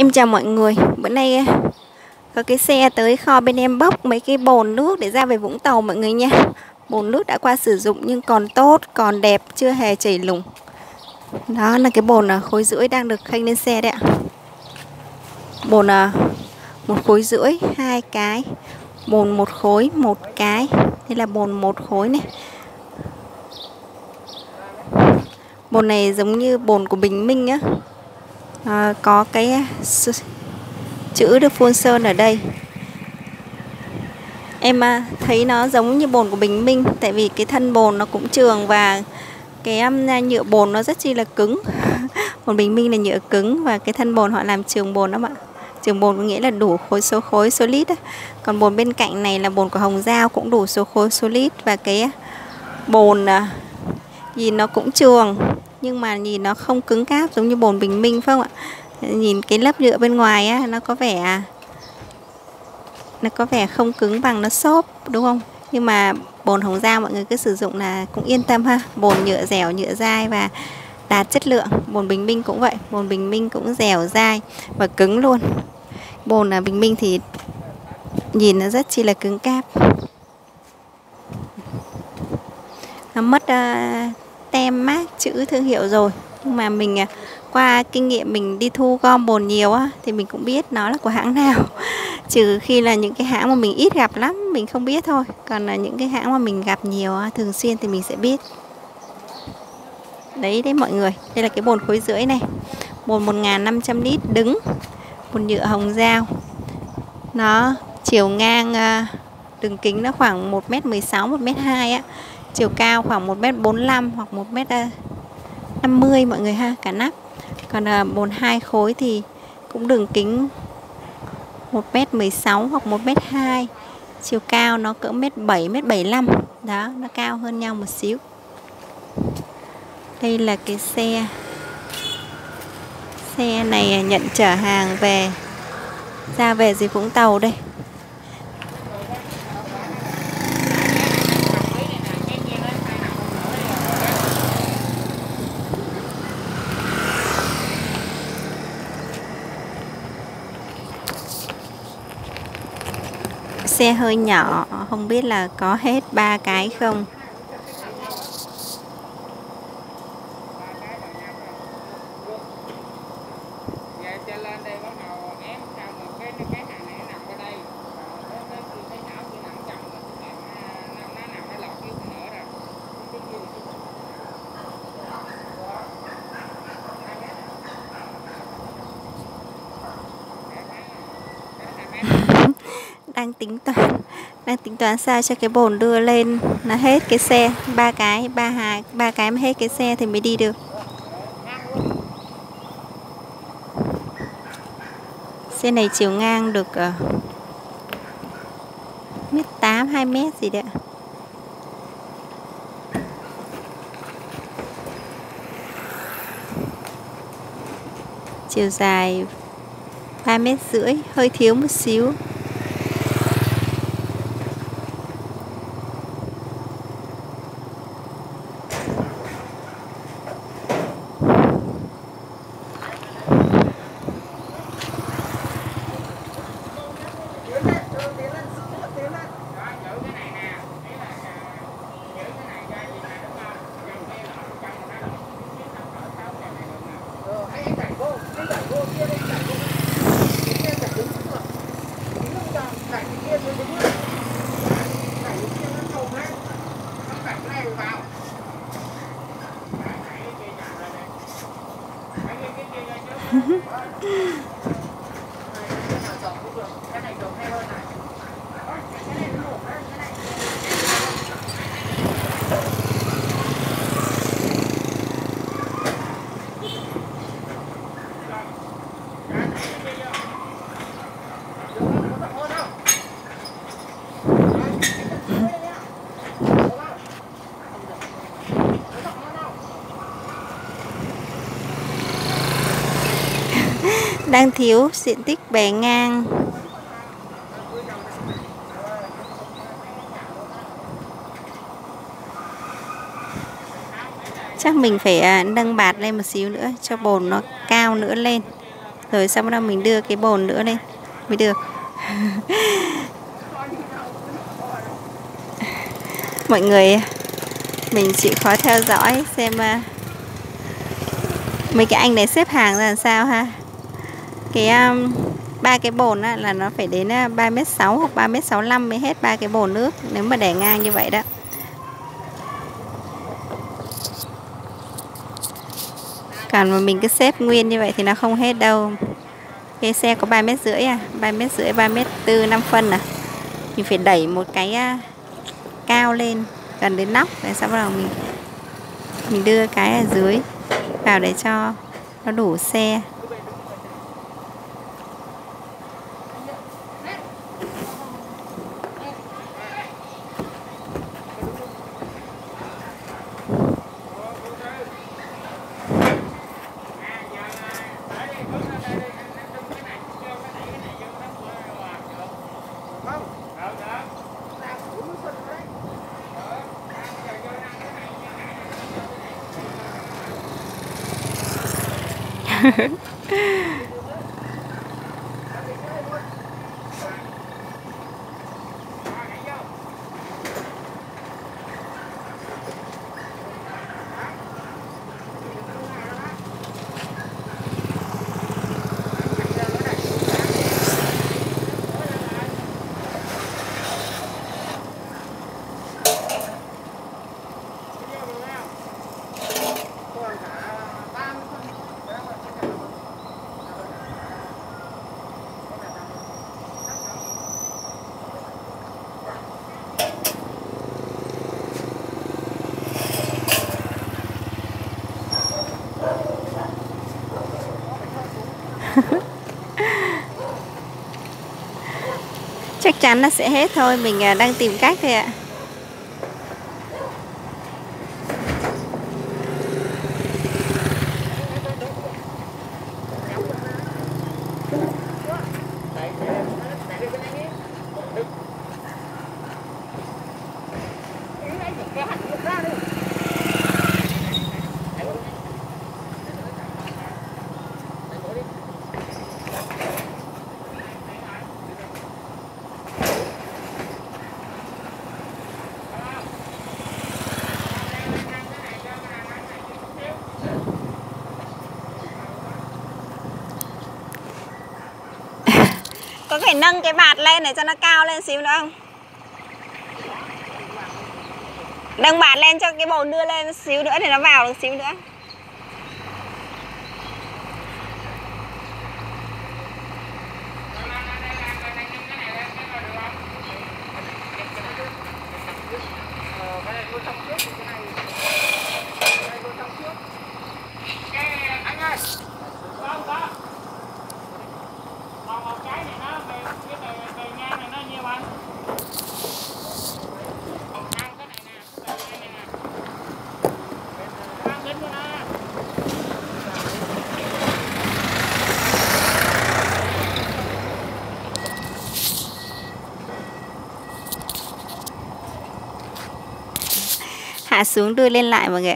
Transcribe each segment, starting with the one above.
Em chào mọi người, bữa nay à, có cái xe tới kho bên em bốc mấy cái bồn nước để ra về Vũng Tàu mọi người nha. Bồn nước đã qua sử dụng nhưng còn tốt, còn đẹp, chưa hề chảy lủng. Đó là cái bồn à, khối rưỡi đang được khênh lên xe đấy ạ. Bồn à, một khối rưỡi, hai cái. Bồn một khối, một cái. Đây là bồn một khối này. Bồn này giống như bồn của Bình Minh á à, Có cái à, chữ được phun sơn ở đây. Em à, thấy nó giống như bồn của bình minh tại vì cái thân bồn nó cũng trường và cái um, nhựa bồn nó rất chi là cứng. Bồn bình minh là nhựa cứng và cái thân bồn họ làm trường bồn đó ạ. Trường bồn có nghĩa là đủ khối số khối số lít còn bồn bên cạnh này là bồn của hồng giao cũng đủ số khối số lít và cái à, bồn gì nhìn nó cũng trường nhưng mà nhìn nó không cứng cáp giống như bồn bình minh phải không ạ? Nhìn cái lớp nhựa bên ngoài á nó có vẻ nó có vẻ không cứng bằng nó xốp đúng không? Nhưng mà bồn hồng dao mọi người cứ sử dụng là cũng yên tâm ha. Bồn nhựa dẻo nhựa dai và đạt chất lượng. Bồn bình minh cũng vậy bồn bình minh cũng dẻo dai và cứng luôn. Bồn là bình minh thì nhìn nó rất chi là cứng cáp. Nó mất uh, tem mát chữ thương hiệu rồi. Nhưng mà mình à, qua kinh nghiệm mình đi thu gom bồn nhiều á, thì mình cũng biết nó là của hãng nào. Trừ khi là những cái hãng mà mình ít gặp lắm, mình không biết thôi. Còn là những cái hãng mà mình gặp nhiều thường xuyên thì mình sẽ biết. Đấy đấy mọi người. Đây là cái bồn khối rưỡi này. Bồn 1.500 lít đứng. Bồn nhựa hồng dao. Nó chiều ngang à, đường kính nó khoảng 1m16 1m2 á chiều cao khoảng 1m45 hoặc 1m50 à, mọi người ha cả nắp. Còn à, bồn hai khối thì cũng đường kính 1m16 hoặc 1m2 chiều cao nó cỡ 1m7 1m75 đó nó cao hơn nhau một xíu. Đây là cái xe xe này à, nhận chở hàng về ra về dưới Vũng Tàu đây. Xe hơi nhỏ không biết là có hết ba cái không? Đang tính toán đang tính toán sao cho cái bồn đưa lên là hết cái xe ba cái ba hai ba cái mới hết cái xe thì mới đi được. Xe này chiều ngang được uh, mét tám hai mét gì đấy chiều dài 3 mét rưỡi hơi thiếu một xíu. Đang thiếu diện tích bề ngang. Chắc mình phải à, nâng bạt lên một xíu nữa, cho bồn nó cao nữa lên. Rồi sau đó mình đưa cái bồn nữa lên, mới được. Mọi người, mình chịu khó theo dõi xem à, mấy cái anh này xếp hàng ra làm sao ha cái um, ba cái bồn á, là nó phải đến uh, 3m6 hoặc 3m65 mới hết ba cái bồn nước nếu mà để ngang như vậy đó. Còn mà mình cứ xếp nguyên như vậy thì nó không hết đâu. Cái xe có 3 mét rưỡi à 3 mét rưỡi 3 mét tư 5 phân à. Mình phải đẩy một cái uh, cao lên gần đến nóc để sau bắt đầu mình mình đưa cái ở dưới vào để cho nó đủ xe. 呵 呵 chắc chắn nó sẽ hết thôi mình à, đang tìm cách thôi ạ. Có phải nâng cái bạt lên để cho nó cao lên xíu nữa không? Nâng bạt lên cho cái bồn đưa lên xíu nữa thì nó vào được xíu nữa hạ xuống đưa lên lại mọi người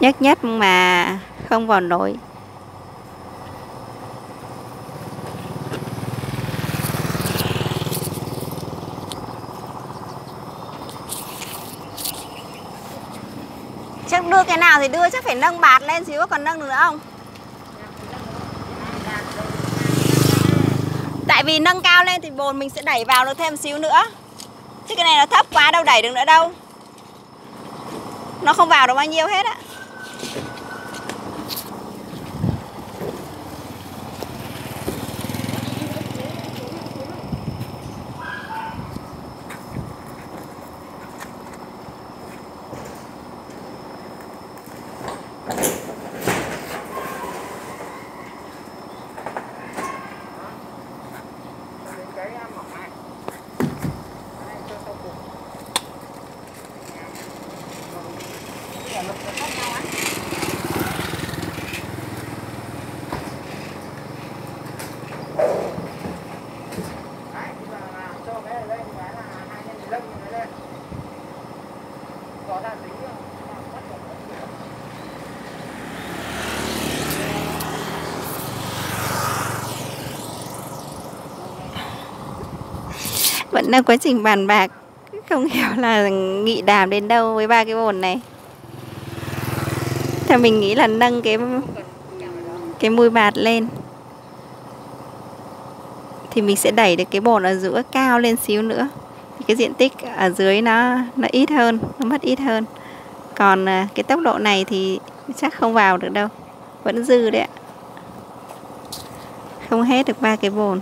nhất nhất mà không vào nổi. Chắc đưa cái nào thì đưa, chắc phải nâng bạt lên xíu còn nâng được nữa không? Tại vì nâng cao lên thì bồn mình sẽ đẩy vào được thêm xíu nữa. Chứ cái này nó thấp quá, đâu đẩy được nữa đâu nó không vào được bao nhiêu hết á. Vẫn đang quá trình bàn bạc. Không hiểu là nghị đàm đến đâu với ba cái bồn này. Theo mình nghĩ là nâng cái cái mùi bạt lên. Thì mình sẽ đẩy được cái bồn ở giữa cao lên xíu nữa. Thì cái diện tích ở dưới nó nó ít hơn, nó mất ít hơn. Còn à, cái tốc độ này thì chắc không vào được đâu. Vẫn dư đấy ạ. Không hết được ba cái bồn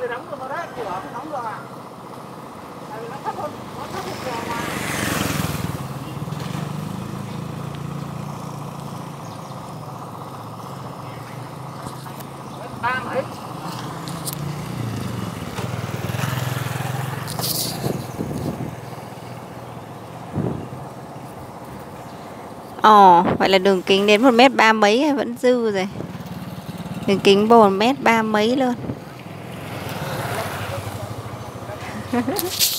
thì đóng được rồi đấy, cửa không đóng được à? Tại vì nó thấp hơn, nó thấp hơn cửa mà. ba mấy Ồ, ờ, vậy là đường kính đến một mét ba mấy vẫn dư rồi? Đường kính bồn mét ba mấy luôn.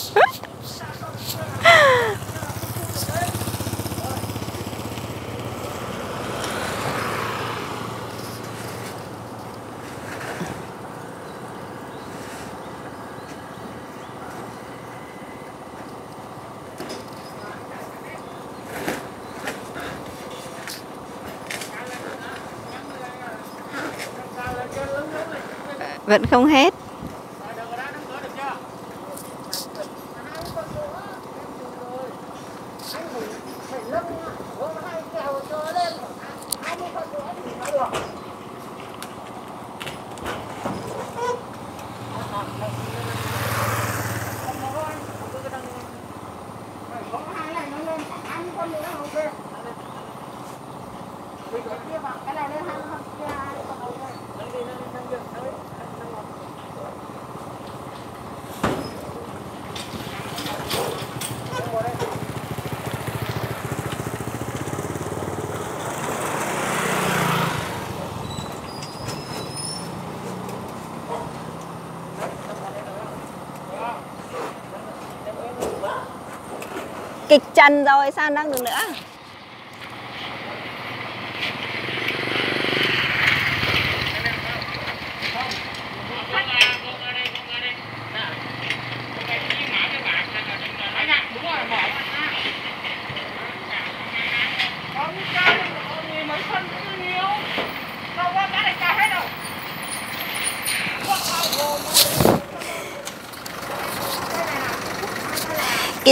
vẫn không hết. Kịch trần rồi sao đang được nữa?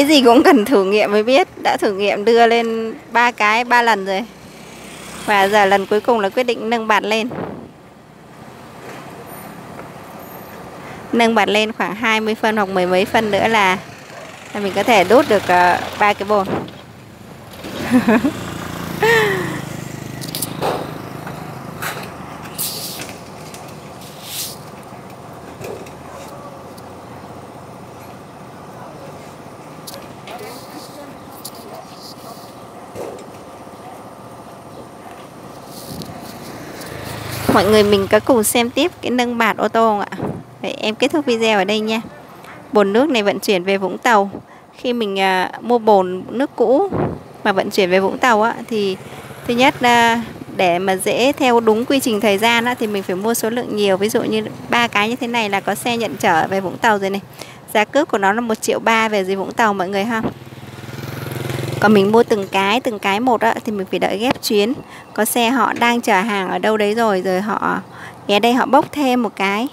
Cái gì cũng cần thử nghiệm mới biết. Đã thử nghiệm đưa lên ba cái ba lần rồi. Và giờ lần cuối cùng là quyết định nâng bạt lên. Nâng bạt lên khoảng 20 phân hoặc mười mấy phân nữa là, là mình có thể đốt được ờ, ba cái bồn. mọi người mình có cùng xem tiếp cái nâng bạt ô tô không ạ? Vậy em kết thúc video ở đây nha. Bồn nước này vận chuyển về Vũng Tàu. Khi mình à, mua bồn nước cũ mà vận chuyển về Vũng Tàu á thì thứ nhất là để mà dễ theo đúng quy trình thời gian á, thì mình phải mua số lượng nhiều. Ví dụ như ba cái như thế này là có xe nhận trở về Vũng Tàu rồi này. Giá cước của nó là một triệu ba về dưới Vũng Tàu mọi người ha còn mình mua từng cái từng cái một á, thì mình phải đợi ghép chuyến. Có xe họ đang chở hàng ở đâu đấy rồi rồi họ ghé đây họ bốc thêm một cái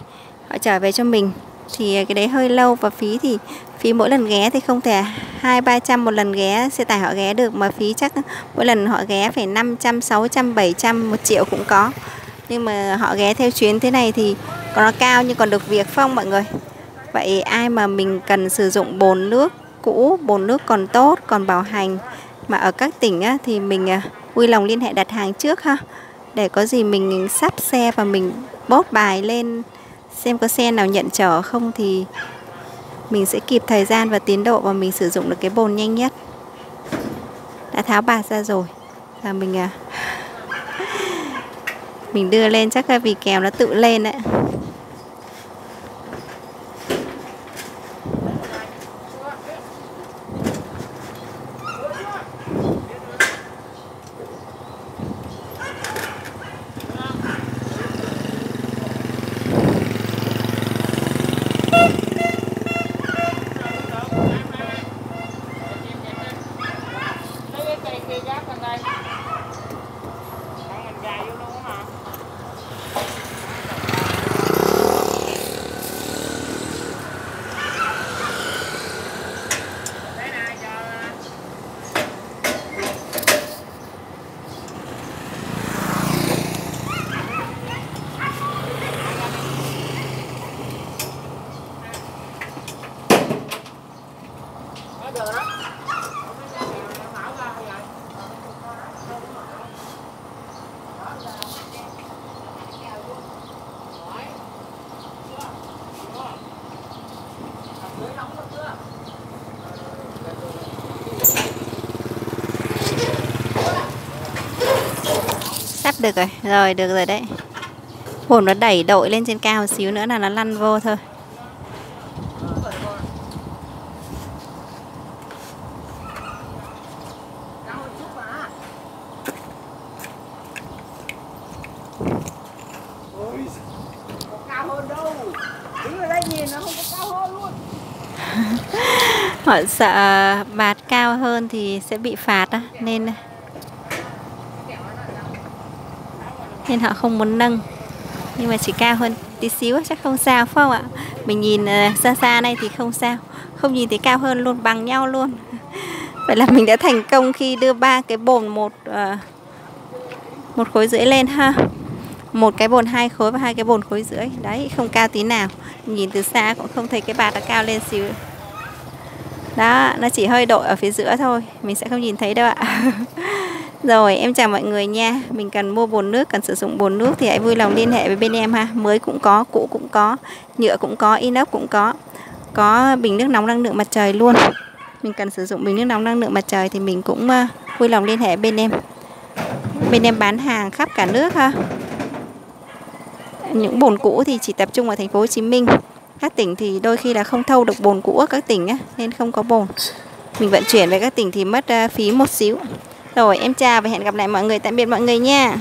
họ trở về cho mình. Thì cái đấy hơi lâu và phí thì phí mỗi lần ghé thì không thể hai ba trăm một lần ghé xe tải họ ghé được mà phí chắc mỗi lần họ ghé phải 500, 600, 700, một triệu cũng có. Nhưng mà họ ghé theo chuyến thế này thì còn nó cao nhưng còn được việc không mọi người? Vậy ai mà mình cần sử dụng bồn nước cũ bồn nước còn tốt còn bảo hành. Mà ở các tỉnh á, thì mình à, vui lòng liên hệ đặt hàng trước ha. Để có gì mình sắp xe và mình bốt bài lên xem có xe nào nhận chở không thì mình sẽ kịp thời gian và tiến độ và mình sử dụng được cái bồn nhanh nhất. Đã tháo bạt ra rồi. Và mình à, mình đưa lên chắc là vì kèo nó tự lên đấy được rồi rồi, được rồi đấy. Hồn nó đẩy đội lên trên cao một xíu nữa là nó lăn vô thôi. Họ sợ bạt cao hơn thì sẽ bị phạt á, nên nên họ không muốn nâng. Nhưng mà chỉ cao hơn tí xíu, chắc không sao, phải không ạ? Mình nhìn ờ, xa xa này thì không sao. Không nhìn thấy cao hơn luôn, bằng nhau luôn. Vậy là mình đã thành công khi đưa ba cái bồn một ờ, một khối rưỡi lên ha. Một cái bồn hai khối và hai cái bồn khối rưỡi. Đấy, không cao tí nào. Nhìn từ xa cũng không thấy cái bạt nó cao lên xíu. Đó, nó chỉ hơi đội ở phía giữa thôi. Mình sẽ không nhìn thấy đâu ạ. rồi em chào mọi người nha. Mình cần mua bồn nước cần sử dụng bồn nước thì hãy vui lòng liên hệ với bên em ha. Mới cũng có cũ cũng có nhựa cũng có inox cũng có. Có bình nước nóng năng lượng mặt trời luôn. Mình cần sử dụng bình nước nóng năng lượng mặt trời thì mình cũng uh, vui lòng liên hệ bên em. Bên em bán hàng khắp cả nước ha. Những bồn cũ thì chỉ tập trung ở thành phố Hồ Chí Minh. Các tỉnh thì đôi khi là không thâu được bồn cũ ở các tỉnh á, nên không có bồn. Mình vận chuyển về các tỉnh thì mất uh, phí một xíu rồi em chào và hẹn gặp lại mọi người. Tạm biệt mọi người nha.